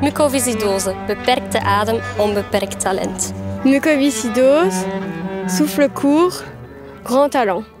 Mucoviscidose, beperkte adem, onbeperkt talent. Mucoviscidose, souffle court, grand talent.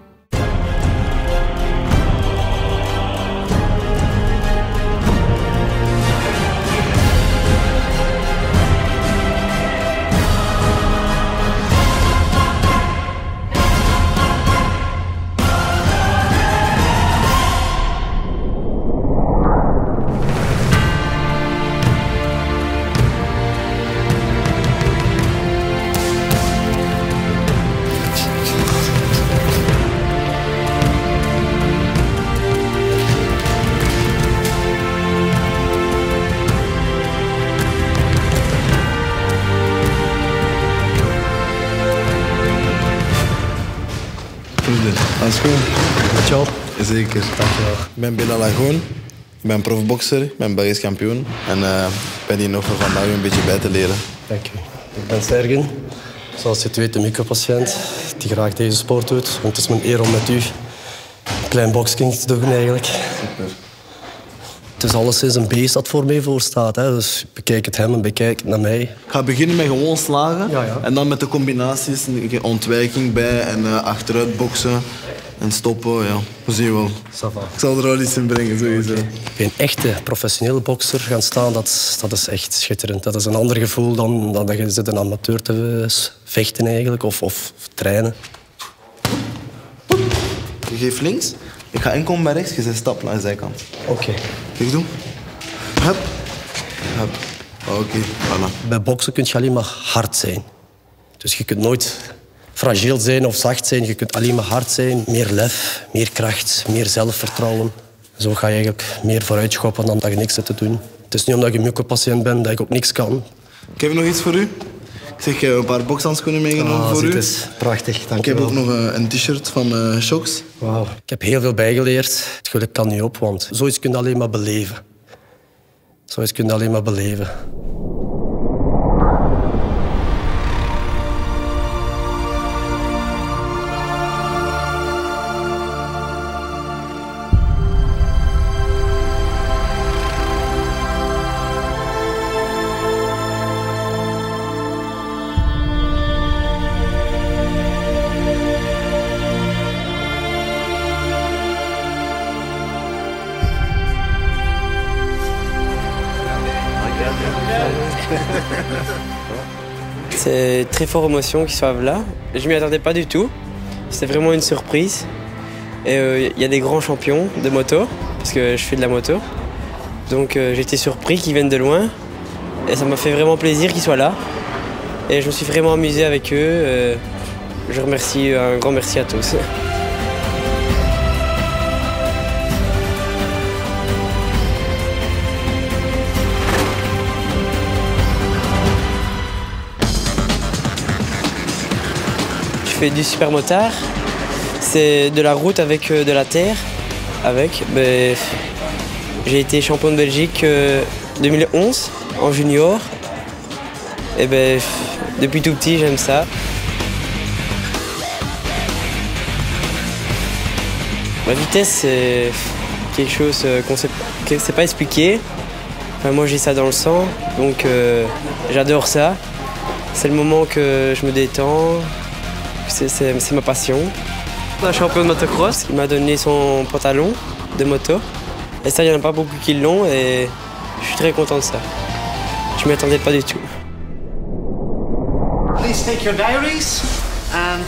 Goed? Zeker. Dankjewel. Ik ben Bilal Lagoon. Ik ben profbokser, ik ben Belgisch kampioen. En eh, ik ben hier nog voor vandaag een beetje bij te leren. Dank u. Ik ben Sergen. Zoals je het weet, een micropatiënt die graag deze sport doet. Want het is mijn eer om met u een klein boxking te doen eigenlijk. Super. Het is alleszins een beest dat voor mij voor staat. Hè. Dus bekijk het hem en bekijk het naar mij. Ik ga beginnen met gewoon slagen. Ja, ja. En dan met de combinaties, ontwijking bij en uh, achteruit boksen en stoppen. Ja, we zien wel. Ik zal er wel iets in brengen, sowieso. Bij een echte professionele bokser gaan staan, dat, dat is echt schitterend. Dat is een ander gevoel dan, dan dat je zit een amateur te vechten eigenlijk, of, of trainen. Je geeft links, ik ga inkomen bij rechts, je zet stap naar de zijkant. Oké. Kijk, doe. Hup. Hup. Oké, voilà. Bij boksen kun je alleen maar hard zijn. Dus je kunt nooit fragiel zijn of zacht zijn. Je kunt alleen maar hard zijn. Meer lef, meer kracht, meer zelfvertrouwen. Zo ga je eigenlijk meer vooruit schoppen dan dat je niks zit te doen. Het is niet omdat je mucopatiënt bent dat ik ook niks kan. Ik heb nog iets voor u. Ik zeg, ik heb een paar bokshandschoenen meegenomen Ah, voor u. eens. Prachtig, dank Ik heb ook nog eh, een t-shirt van eh Shocks. Wauw. Ik heb heel veel bijgeleerd. Het geluk kan niet op, want zoiets kun je alleen maar beleven. Zoiets kun je alleen maar beleven. C'est très fort émotion qu'ils soient là. Je m'y attendais pas du tout. C'était vraiment une surprise. Et euh, il y a des grands champions de moto, parce que je fais de la moto. Donc euh, j'étais surpris qu'ils viennent de loin. Et ça m'a fait vraiment plaisir qu'ils soient là. Et je me suis vraiment amusé avec eux. Euh, je remercie, un grand merci à tous. fais du supermotard. C'est de la route avec euh, de la terre. Avec. Ben, j'ai été champion de Belgique euh, 2011 en junior. Et ben, depuis tout petit, j'aime ça. La vitesse, c'est quelque chose euh, qu'on sait, que c'est pas expliqué. Enfin, moi, j'ai ça dans le sang, donc euh, j'adore ça. C'est le moment que je me détends, c'est, ma passion. Un champion de motocross, il m'a donné son pantalon de moto. Et ça, il n'y en a pas beaucoup qui l'ont et je suis très content de ça. Je m'y attendais pas du tout. Please take your diaries and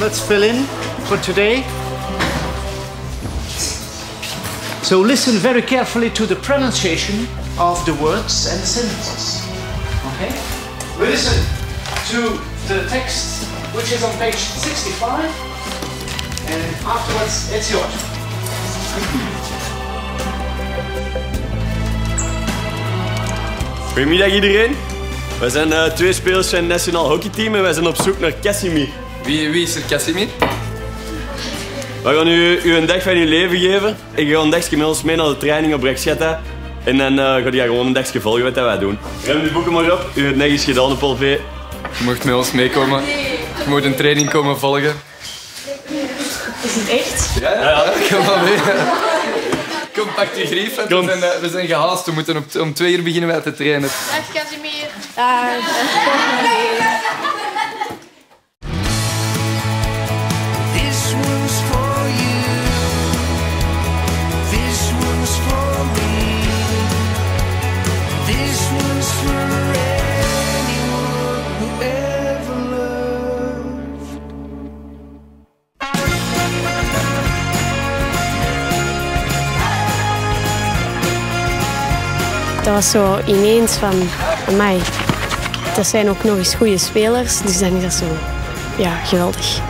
let's fill in for today. So listen very carefully to the pronunciation of the words and the sentences. Okay? We listen to the text which is on page 65 and afterwards it's yours. Goedemiddag iedereen. We zijn eh, twee spelers van het nationaal hockeyteam en wij zijn op zoek naar Casimir. Wie, wie is er Casimir? We gaan u, u een dag van uw leven geven. Ik ga een dagje met ons mee naar de training op Rexgetta. En dan eh ga je gewoon een dagje volgen wat dat wij doen. Ruim die boeken maar op. U hebt netjes gedaan op Paul V. Je mocht met ons meekomen. Je moet een training komen volgen. Is het echt? Ja, ja. Kom maar mee. Kom, pak je grief. We zijn, eh, we zijn gehaast. We moeten op, om twee uur beginnen wij te trainen. Dag Casimir. This Dat was zo ineens van, mij. Dat zijn ook nog eens goede spelers, dus dan is dat zo, ja, geweldig.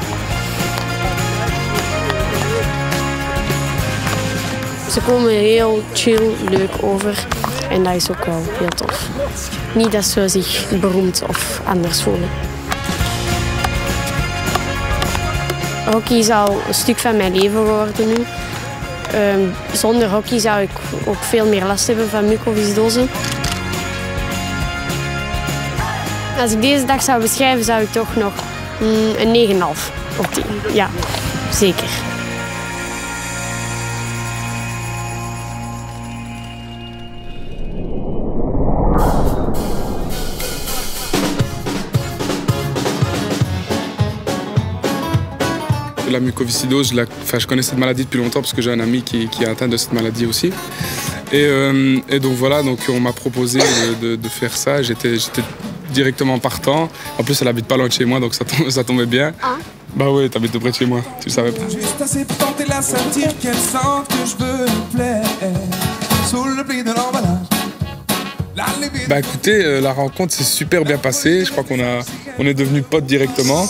Ze komen heel chill, leuk over en dat is ook wel heel tof. Niet dat ze zich beroemd of anders voelen. Hockey is al een stuk van mijn leven geworden nu. Ehm, zonder hockey zou ik ook veel meer last hebben van mucoviscidose. Als ik deze dag zou beschrijven, zou ik toch nog mm, een 9,5 op 10. Ja, zeker. La mucoviscidose, je, la- enfin, je connais cette maladie depuis longtemps parce que j'ai un ami qui, qui est atteint de cette maladie aussi. Et, euh, et donc voilà, donc on m'a proposé de, de- de faire ça. J'étais directement partant. En plus, elle habite pas loin de chez moi, donc ça, tom- ça tombait bien. Bah oui, t'habites tout près de chez moi, tu le savais pas. Juste assez pour tenter la satire qu'elle sente que je veux lui plaire. Sous le pli de l'emballage. Bah écoutez, euh, la rencontre s'est super bien passée. Je crois qu'on a, on est devenus potes directement.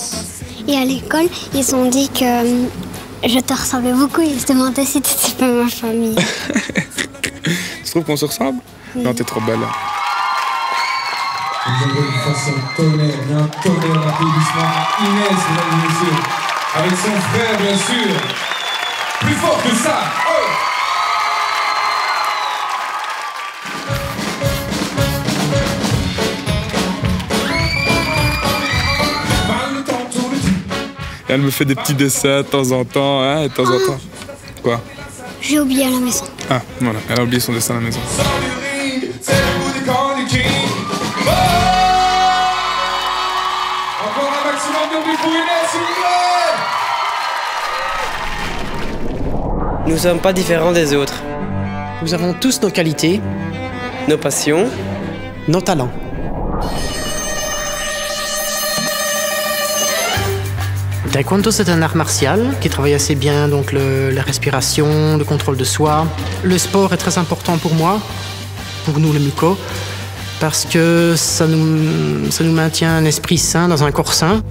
Et à l'école, ils ont dit que euh, je te ressemblais beaucoup. Ils se demandaient si tu étais pas ma famille. Tu trouves qu'on se ressemble? Non, t'es trop belle. Vous avez une façon tonnerre, bien tonnerre d'applaudissements à Inès, mesdames et messieurs. Avec son frère, bien sûr. Plus fort que ça. Elle me fait des petits dessins de temps en temps, hein, de temps en temps. Quoi? J'ai oublié à la maison. Ah, voilà, elle a oublié son dessin à la maison. Nous sommes pas différents des autres. Nous avons tous nos qualités, Nos passions, nos talents. Taekwondo, c'est un art martial qui travaille assez bien donc la respiration, le contrôle de soi. Le sport est très important pour moi, pour nous le muco, parce que ça nous, ça nous maintient un esprit sain dans un corps sain.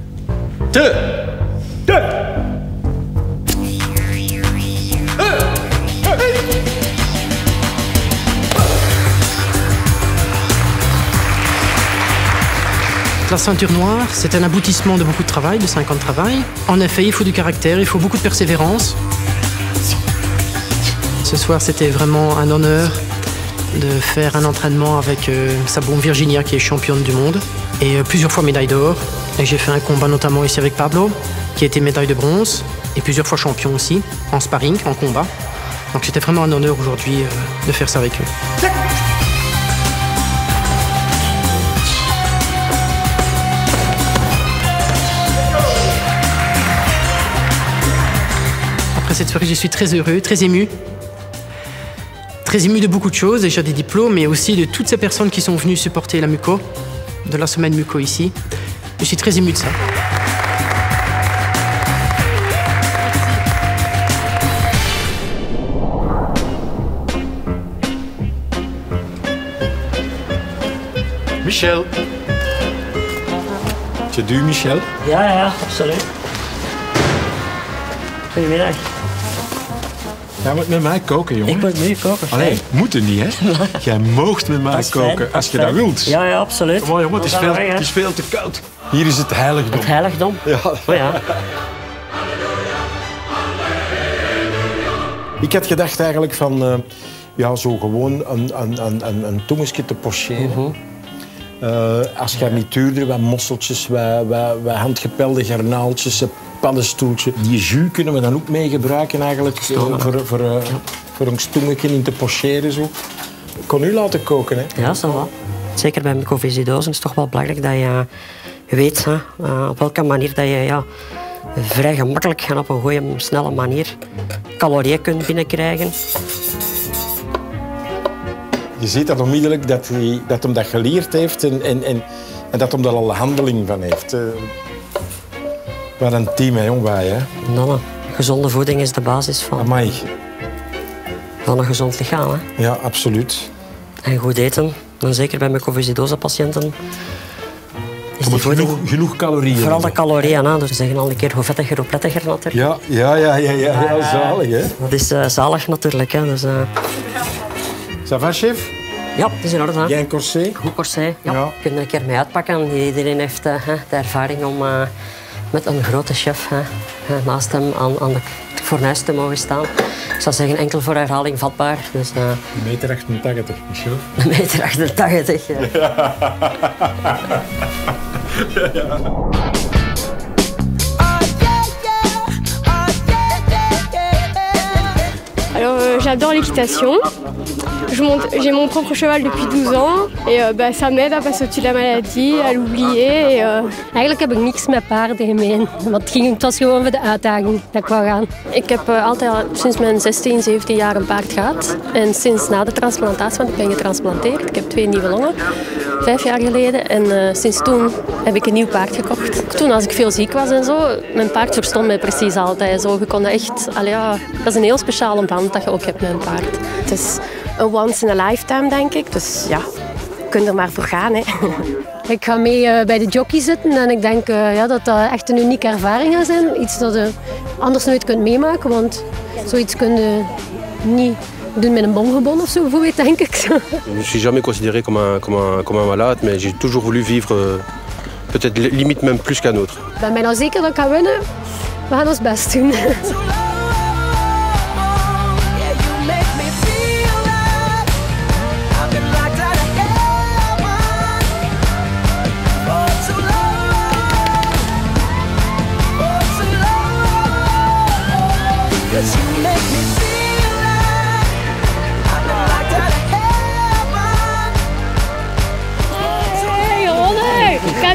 Ceinture noire, c'est un aboutissement de beaucoup de travail, de 5 ans de travail. En effet, il faut du caractère, il faut beaucoup de persévérance. Ce soir, c'était vraiment un honneur de faire un entraînement avec euh, Sabon Virginia, qui est championne du monde, et euh, plusieurs fois médaille d'or. J'ai fait un combat notamment ici avec Pablo, qui a été médaille de bronze, et plusieurs fois champion aussi, en sparring, en combat. Donc c'était vraiment un honneur aujourd'hui euh, de faire ça avec eux. Après cette soirée, je suis très heureux, très ému. Très ému de beaucoup de choses, déjà des diplômes, mais aussi de toutes ces personnes qui sont venues supporter la MUCO, de la semaine MUCO ici. Je suis très ému de ça. Michel. C'est du Michel? Ja, ja, absoluut. Goedemiddag. Jij moet met mij koken, jongen. Ik moet mee koken. Allee, moet er niet, hè? Jij moogt met mij fijn, koken als je dat wilt. Ja, ja, absoluut. Kom maar, jongen, het is, veel, weg, hè. het is veel te koud. Hier is het heiligdom. Het heiligdom? Ja. Oh ja. Ik had gedacht eigenlijk van, eh, ja, zo gewoon een, een, een, een, een tongetje te pocheren. Eh, als garnituur, wat mosseltjes, wat, wat, wat handgepelde garnaaltjes, paddenstoeltje. Die jus kunnen we dan ook mee gebruiken eigenlijk eh, voor, voor, eh, voor voor een stoemetje in te pocheren. Zo. Ik kon u laten koken, hè? Ja, zo wel. Zeker bij microvisiedozen is het toch wel belangrijk dat je weet hè, eh, op welke manier dat je ja, vrij gemakkelijk en op een goede, snelle manier calorieën kunt binnenkrijgen. Je ziet dat onmiddellijk dat hij dat hem dat geleerd heeft en, en, en, en dat hem er al handeling van heeft. Eh, Wat een team, hè, jong, wij, hè? Dan, gezonde voeding is de basis van, Amai. van een gezond lichaam. Hè. Ja, absoluut. En goed eten, en zeker bij mucoviscidose-patiënten, is die moet voeding... genoeg, genoeg calorieën Vooral de calorieën. Hè. Dus we zeggen al een keer hoe vettiger, hoe prettiger natuurlijk. Ja, ja, ja, ja, ja, ja zalig, hè? Dat is eh, zalig natuurlijk. Hè. Dus, eh, Ça va, chef? ja, het is in orde. Hè. Jij een corset? Goed corset, ja. Ja. Je kunt er een keer mee uitpakken. Iedereen heeft eh, de ervaring om eh, met een grote chef hè, eh, naast hem aan, aan de fornuis te mogen staan. Ik zou zeggen, enkel voor herhaling vatbaar. Dus eh, Een meter 88, Michel. een meter 88. Ja. Alors euh, j'adore l'équitation. Je monte- J'ai mon propre cheval depuis 12 ans et euh, bah, ça m'aide à passer au-dessus de la maladie, à l'oublier. Et, euh, Eigenlijk heb ik niks met paarden gemeen. Want het, ging, het was gewoon voor de uitdaging dat ik wou gaan. Ik heb eh, altijd al sinds mijn 16, 17 jaar een paard gehad. En sinds na de transplantatie, want ik ben getransplanteerd. Ik heb twee nieuwe longen, vijf jaar geleden. En eh, sinds toen heb ik een nieuw paard gekocht. Toen als ik veel ziek was en zo, mijn paard verstond mij precies altijd. Zo, je kon echt, allee, ja, dat is een heel speciale band dat je ook hebt met een paard. Het is een once in a lifetime, denk ik. Dus ja, je kunt er maar voor gaan. Hè. Ik ga mee eh, bij de jockey zitten en ik denk eh, ja, dat dat echt een unieke ervaring gaat zijn. Iets dat je anders nooit kunt meemaken, want zoiets kun je niet doen met een bongebon of zo bijvoorbeeld, denk ik. Je ne me suis jamais considéré comme un, comme un, comme un malade, mais j'ai toujours voulu vivre euh, peut-être li- limite même plus qu'un autre. Ik ben bijna zeker dat ik ga winnen. We gaan ons best doen.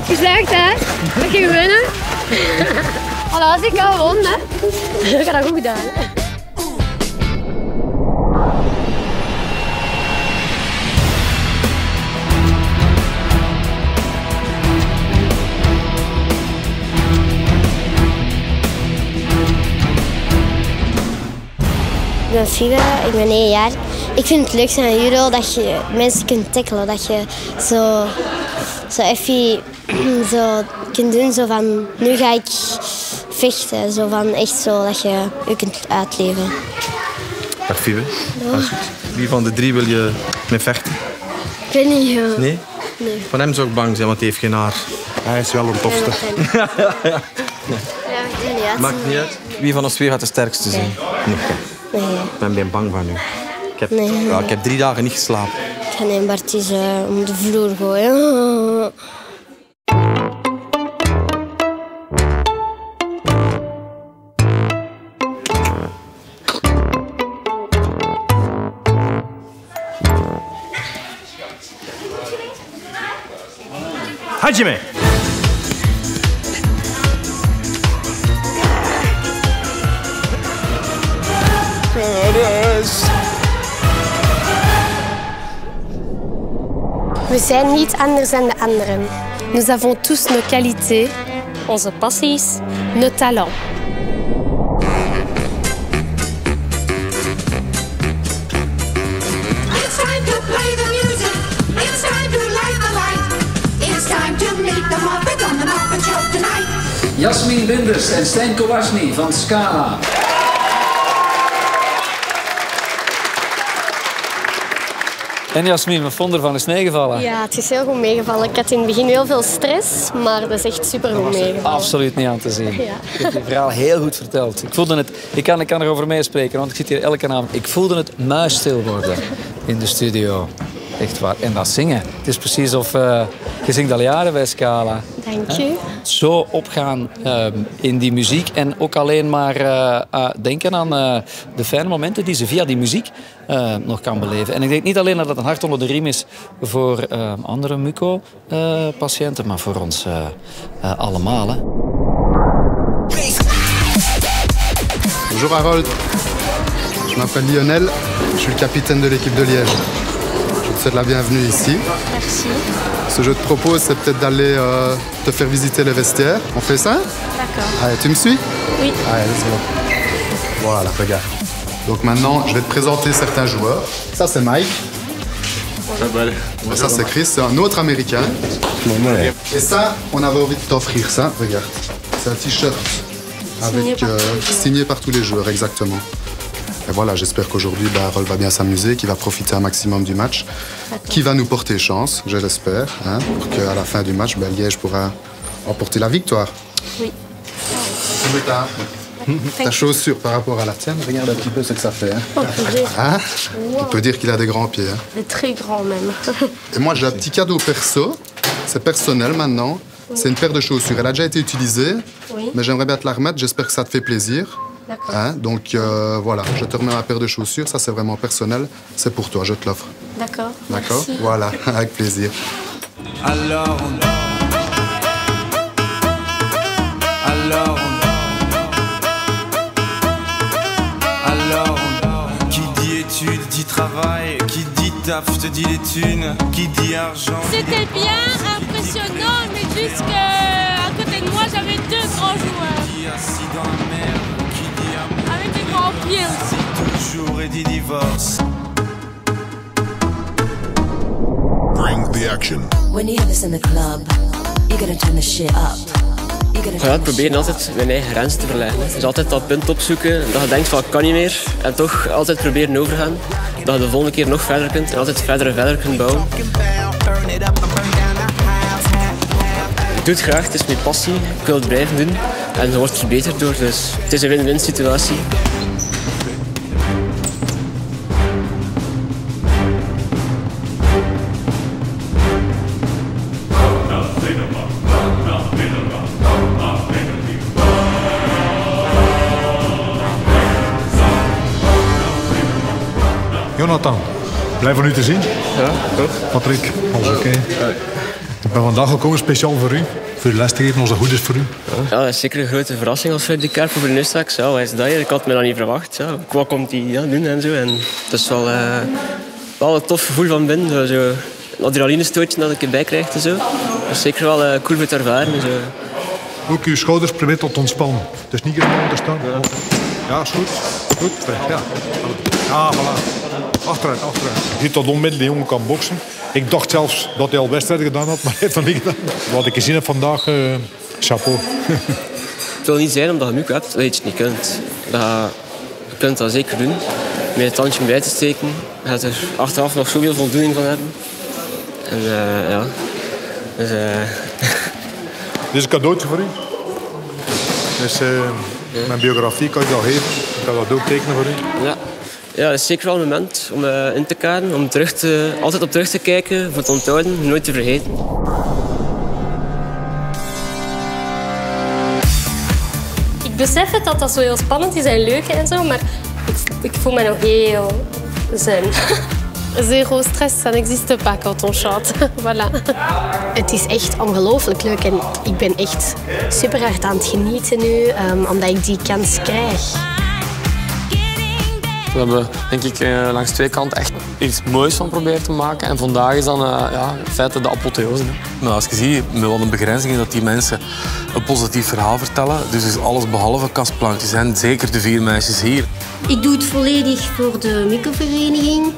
gezegd, hè? Dat je winnen. Alles, ik heb gewonnen, hè? Ik heb dat goed gedaan. hè. Ik ben Fibe, ik ben 9 jaar. Ik vind het leukste aan judo dat je mensen kunt tackelen. Dat je zo, zo even zo kunt doen, zo van nu ga ik vechten. Zo van echt zo dat je je kunt uitleven. Dag Fiebe. Wie van de drie wil je mee vechten? Ik weet niet. ja. Nee? Nee. Van hem zou ik bang zijn, want hij heeft geen haar. Hij is wel een tofste. Ja, weet niet uit. Maakt niet uit. Wie van ons twee gaat de sterkste zijn? Nee. Nee, Ik ben ben bang van u. Ik heb, Nee. ja, ik heb drie dagen niet geslapen. Ga een Bartjes eh, om de vloer gooien. Hajime. We zijn niet anders dan de anderen. Nous avons tous nos qualités, Onze passies. nos talents. It's time to play the music. It's En Jasmin, wat vond je ervan? Is het meegevallen? Ja, het is heel goed meegevallen. Ik had in het begin heel veel stress, maar dat is echt super goed meegevallen. Absoluut niet aan te zien. Ja. Je hebt je verhaal heel goed verteld. Ik voelde het, ik kan, ik kan erover meespreken, want ik zit hier elke avond. Ik voelde het muisstil worden in de studio. Echt waar. En dat zingen. Het is precies of eh, je zingt al jaren bij Scala. Dank je. Zo opgaan ehm, in die muziek en ook alleen maar eh, eh, denken aan eh, de fijne momenten die ze via die muziek eh, nog kan beleven. En ik denk niet alleen dat het een hart onder de riem is voor andere muco-patiënten, maar voor ons allemaal. Hè. Bonjour Harold, je m'appelle Lionel, je suis le capitaine de l'équipe de Liège. Souhaite la bienvenue ici. Merci. Ce que je te propose, c'est peut-être d'aller euh, te faire visiter les vestiaires. On fait ça? D'accord. Allez, tu me suis? Oui. Allez, let's go. Voilà, regarde. Donc maintenant, je vais te présenter certains joueurs. Ça, c'est Mike. Ça, c'est Chris, c'est un autre Américain. Et ça, on avait envie de t'offrir ça. Regarde, c'est un t-shirt Signé avec par euh, signé par tous les joueurs, exactement. Et voilà, j'espère qu'aujourd'hui, bah, Harold va bien s'amuser, qu'il va profiter un maximum du match, qui va nous porter chance, je l'espère, hein, pour qu'à la fin du match, bah, Liège pourra emporter la victoire. Oui. Ta, ta chaussure par rapport à la tienne, regarde un petit peu ce que ça fait. Hein. Oh. Hein? Wow. On peut dire qu'il a des grands pieds. hein. C'est très grand même. Et moi, j'ai un petit cadeau perso. C'est personnel maintenant. C'est une paire de chaussures. Elle a déjà été utilisée, Oui. mais j'aimerais bien te la remettre. J'espère que ça te fait plaisir. D'accord. Hein, Donc euh, voilà, je te remets ma paire de chaussures. Ça, c'est vraiment personnel. C'est pour toi, je te l'offre. D'accord. D'accord Merci. Voilà, avec plaisir. Alors, alors, alors, qui dit études dit travail, qui dit taf te dit les thunes, qui dit argent. C'était bien impressionnant, mais juste qu'à côté de moi, j'avais deux grands joueurs. Toujours divorce. Bring the action. When you have this in the club, you gotta turn the shit up. Ik ga altijd proberen altijd mijn eigen grenzen te verleggen. Dus altijd dat punt opzoeken dat je denkt van ik kan niet meer. En toch altijd proberen overgaan. Dat je de volgende keer nog verder kunt en altijd verder en verder kunt bouwen. Ik doe het graag, het is mijn passie. Ik wil het blijven doen. En je wordt verbeterd door. Dus het is een win-win situatie. Ja, toch? Patrick, alles oké. Ik ben vandaag gekomen speciaal voor u. Voor u les te geven als dat goed is voor u. Ja, dat is zeker een grote verrassing als Freddy Kerper voor nu straks. Ja, wat is dat hier? Ik had me dat niet verwacht. Ja, wat komt hij ja, doen en zo. En het is wel, eh, wel een tof gevoel van binnen. Zo, zo een adrenalinestootje dat ik erbij krijg en zo. Dat is zeker wel eh, cool om te ervaren. en Zo. Ook uw schouders probeert tot ontspannen. Het is niet gespannen te staan. Ja, is goed. Goed, ja. Ja, voilà. Achteruit, achteruit. Je ziet dat onmiddellijk die jongen kan boksen. Ik dacht zelfs dat hij al wedstrijden gedaan had, maar hij heeft dat niet gedaan. Wat ik gezien heb vandaag, eh, chapeau. Het wil niet zijn omdat je muur hebt dat je het niet kunt. Dat, je kunt dat zeker doen. Met het tandje bij te steken. Gaat er achteraf nog zoveel voldoening van hebben. En eh, ja. Dus, eh, Dit is een cadeautje voor u. Dus eh, mijn biografie kan je dat geven. Ik kan dat ook tekenen voor u. Ja. Ja, het is zeker wel een moment om eh, in te kaderen, om terug te, altijd op terug te kijken, voor te onthouden, nooit te vergeten. Ik besef het dat dat zo heel spannend is en leuk en zo, maar ik, ik voel me nog heel zen. Zero stress, ça n'existe pas quand on chante. voilà. Het is echt ongelooflijk leuk en ik ben echt super hard aan het genieten nu, ehm, omdat ik die kans krijg. We hebben denk ik eh, langs twee kanten echt iets moois van proberen te maken. En vandaag is dan eh, ja, in feite de apotheose. hè. Maar als je ziet, met wat een begrenzing is dat die mensen een positief verhaal vertellen. Dus is alles behalve kastplantjes. En zeker de vier meisjes hier. Ik doe het volledig voor de mucovereniging.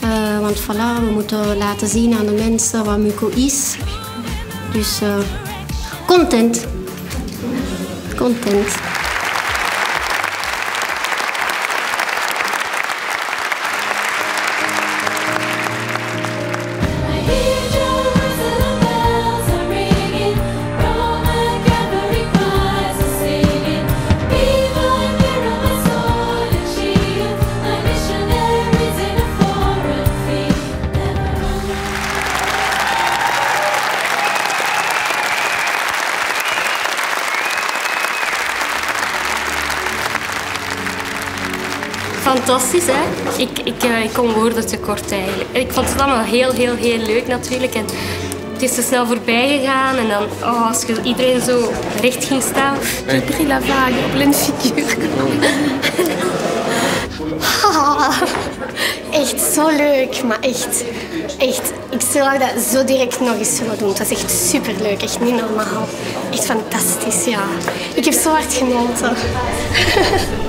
Eh, want voilà, we moeten laten zien aan de mensen wat muco is. Dus content. Content. Ik, ik, eh, ik kom woorden tekort eigenlijk. Ik vond het allemaal heel, heel, heel leuk natuurlijk. En het is te snel voorbij gegaan en dan, oh, als je iedereen zo recht ging staan. J'ai pris la vague en pleine figure. Ah, echt zo leuk, maar echt, echt. Ik zou dat zo direct nog eens willen doen. Het was echt superleuk, echt niet normaal. Echt fantastisch, ja. Ik heb zo hard genoten.